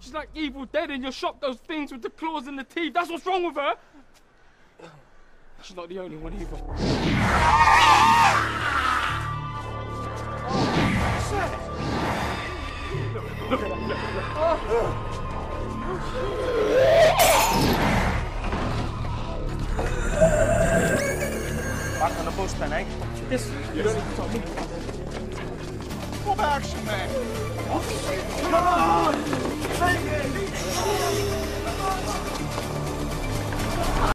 She's like Evil Dead in your shop, those things with the claws and the teeth. That's what's wrong with her. She's not the only one either. Look at her. Look. Back on the bus then, eh? Yes, you don't need to tell me. Come action, man. Come on! Take it!